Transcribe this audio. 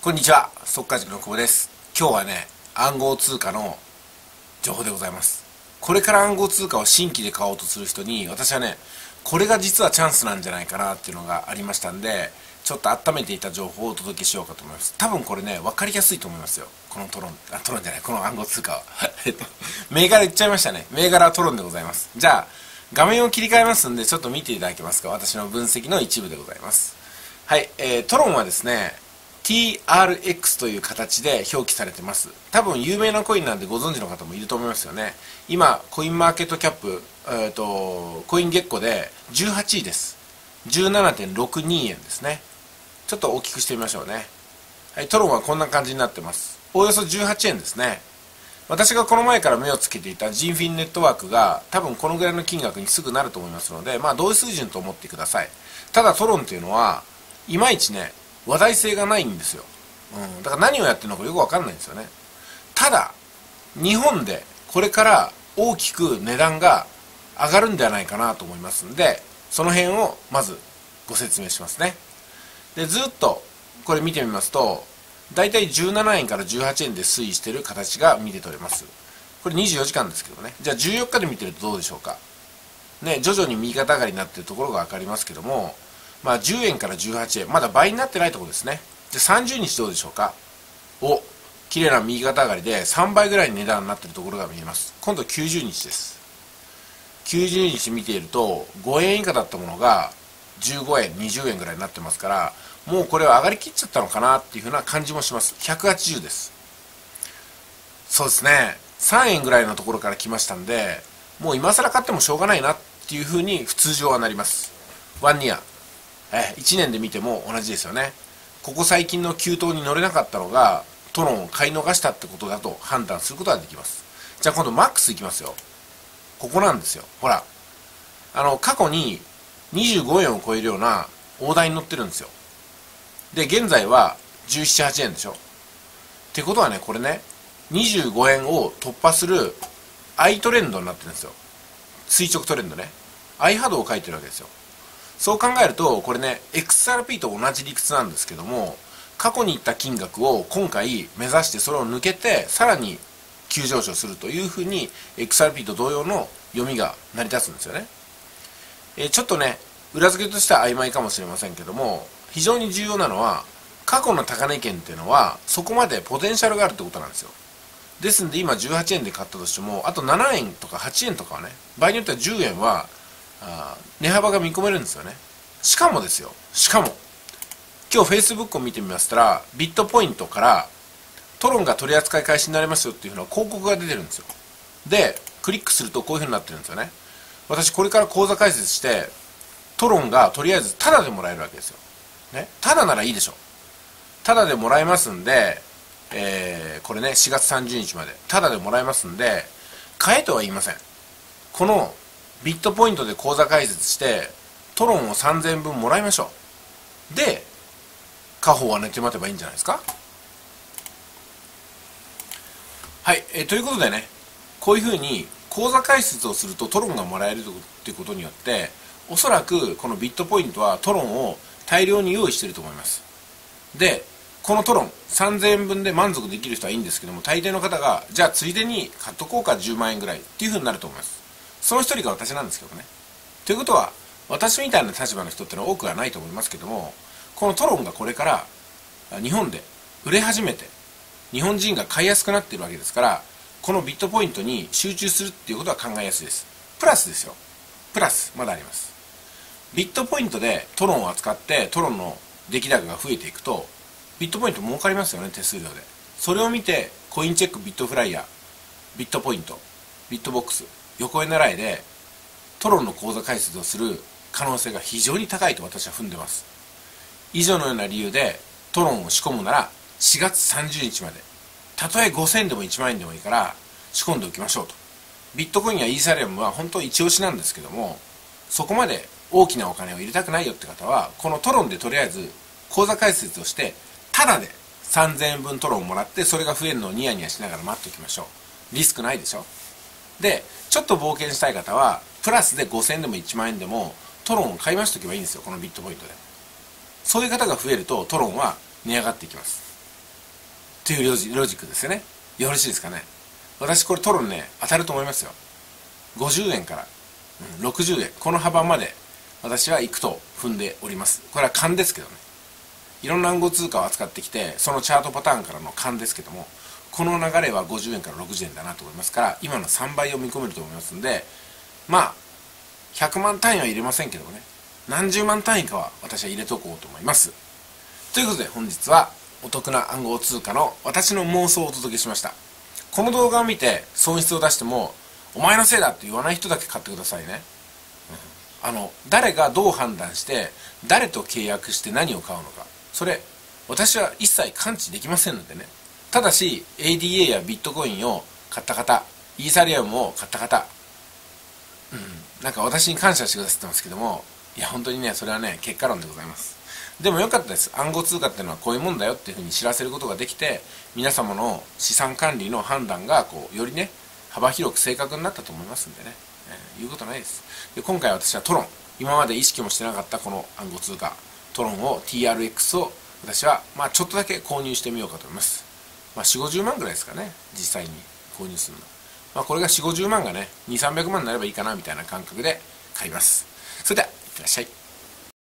こんにちは速稼塾の久保です。今日はね暗号通貨の情報でございます。これから暗号通貨を新規で買おうとする人に私はねこれが実はチャンスなんじゃないかなっていうのがありましたんでちょっと温めていた情報をお届けしようかと思います。多分これね分かりやすいと思いますよ。このトロンあトロンじゃないこの暗号通貨は。えっと銘柄言っちゃいましたね。銘柄はトロンでございます。じゃあ画面を切り替えますんでちょっと見ていただけますか。私の分析の一部でございます。はい、えー、トロンはですね TRX という形で表記されてます。多分有名なコインなんでご存知の方もいると思いますよね。今コインマーケットキャップ、えーと、コイン月間で18位です。17.62円ですね。ちょっと大きくしてみましょうね。はいトロンはこんな感じになってます。およそ18円ですね。私がこの前から目をつけていたジンフィンネットワークが多分このぐらいの金額にすぐなると思いますのでまあ同水準と思ってください。ただトロンっていうのはいまいちね話題性がないんですよ、うん、だから何をやってるのかよく分かんないんですよね。ただ日本でこれから大きく値段が上がるんではないかなと思いますんでその辺をまずご説明しますね。でずっとこれ見てみますと大体17円から18円で推移してる形が見て取れます。これ24時間ですけどね。じゃあ14日で見てるとどうでしょうか。ね徐々に右肩上がりになってるところが分かりますけどもまあ、10円から18円。まだ倍になってないところですね。で30日どうでしょうか？お綺麗な右肩上がりで3倍ぐらいに値段になっているところが見えます。今度90日です。90日見ていると5円以下だったものが15円20円ぐらいになってますからもうこれは上がりきっちゃったのかなっていうふうな感じもします。180です。そうですね。3円ぐらいのところから来ましたんでもう今更買ってもしょうがないなっていうふうに普通上はなります。ワンニア。え1年で見ても同じですよね。ここ最近の急騰に乗れなかったのがトロンを買い逃したってことだと判断することができます。じゃあ今度マックスいきますよ。ここなんですよ。ほら。あの過去に25円を超えるような大台に乗ってるんですよ。で現在は178円でしょ。ってことはねこれね25円を突破する I トレンドになってるんですよ。垂直トレンドね。I 波動を書いてるわけですよ。そう考えるとこれね XRP と同じ理屈なんですけども過去に行った金額を今回目指してそれを抜けてさらに急上昇するというふうに XRP と同様の読みが成り立つんですよね、えー、ちょっとね裏付けとしては曖昧かもしれませんけども非常に重要なのは過去の高値圏っていうのはそこまでポテンシャルがあるってことなんですよ。ですんで今18円で買ったとしてもあと7円とか8円とかはね場合によっては10円はあ値幅が見込めるんですよね。しかもですよ。しかも今日 Facebook を見てみましたらビットポイントからトロンが取り扱い開始になりますよっていうふうな広告が出てるんですよ。でクリックするとこういうふうになってるんですよね。私これから口座開設してトロンがとりあえずタダでもらえるわけですよ。ね。タダならいいでしょタダでもらえますんで、えー、これね4月30日まで。タダでもらえますんで買えとは言いません。このビットポイントで口座開設してトロンを3000分もらいましょう。で家宝は寝て待てばいいんじゃないですか？はい、えー、ということでねこういうふうに口座開設をするとトロンがもらえるということによっておそらくこのビットポイントはトロンを大量に用意してると思います。でこのトロン3000円分で満足できる人はいいんですけども大抵の方がじゃあついでに買っとこうか10万円ぐらいっていうふうになると思います。その一人が私なんですけどね。ということは私みたいな立場の人ってのは多くはないと思いますけどもこのトロンがこれから日本で売れ始めて日本人が買いやすくなっているわけですからこのビットポイントに集中するっていうことは考えやすいです。プラスですよ。プラスまだあります。ビットポイントでトロンを扱ってトロンの出来高が増えていくとビットポイント儲かりますよね手数料で。それを見てコインチェックビットフライヤービットポイントビットボックス。横へ狙いでトロンの口座開設をする可能性が非常に高いと私は踏んでます。以上のような理由でトロンを仕込むなら4月30日までたとえ5000でも1万円でもいいから仕込んでおきましょうと。ビットコインやイーサリアムは本当一押しなんですけどもそこまで大きなお金を入れたくないよって方はこのトロンでとりあえず口座開設をしてタダで3000円分トロンをもらってそれが増えるのをニヤニヤしながら待っておきましょう。リスクないでしょ？でちょっと冒険したい方はプラスで5000円でも1万円でもトロンを買い増しておけばいいんですよこのビットポイントで。そういう方が増えるとトロンは値上がっていきます。というロジロジックですよね。よろしいですかね。私これトロンね当たると思いますよ。50円から、うん、60円。この幅まで私は行くと踏んでおります。これは勘ですけどね。いろんな暗号通貨を扱ってきてそのチャートパターンからの勘ですけどもこの流れは50円から60円だなと思いますから今の3倍を見込めると思いますんでまあ100万単位は入れませんけどもね何十万単位かは私は入れとこうと思います。ということで本日はお得な暗号通貨の私の妄想をお届けしました。この動画を見て損失を出してもお前のせいだって言わない人だけ買ってくださいね、あの誰がどう判断して誰と契約して何を買うのか。それ私は一切感知できませんのでね。ただし ADA やビットコインを買った方イーサリアムを買った方。うん。なんか私に感謝してくださってますけどもいや本当にねそれはね結果論でございます。でも良かったです。暗号通貨っていうのはこういうもんだよっていうふうに知らせることができて皆様の資産管理の判断がこうよりね幅広く正確になったと思いますんでね、えー、言うことないです。で今回私はトロン。今まで意識もしてなかったこの暗号通貨トロンを TRX を私はまあちょっとだけ購入してみようかと思います。まあ4 5 0万ぐらいですかね実際に購入するの。まあこれが4 5 0万がね2 3 0 0万になればいいかなみたいな感覚で買います。それではいってらっしゃい。